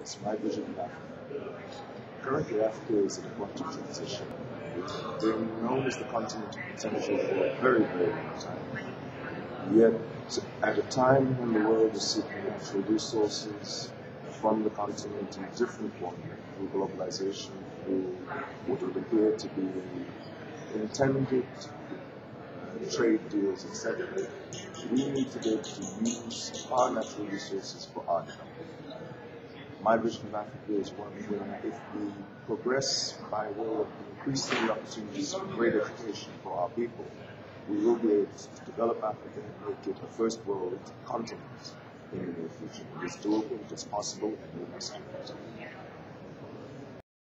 Vision of Africa. Currently, Africa is in a point of transition. It's been known as the continent of potential for a very, very long time. Yet, at a time when the world is seeking natural resources from the continent in a different forms, through globalization, through what would appear to be intended uh, trade deals, etc., we need to be able to use our natural resources for our development. My vision of Africa is one where if we progress by way of increasing the opportunities for greater education for our people, we will be able to develop Africa and make it a first world continent in the near future. It is doable, it is possible, and we must do it.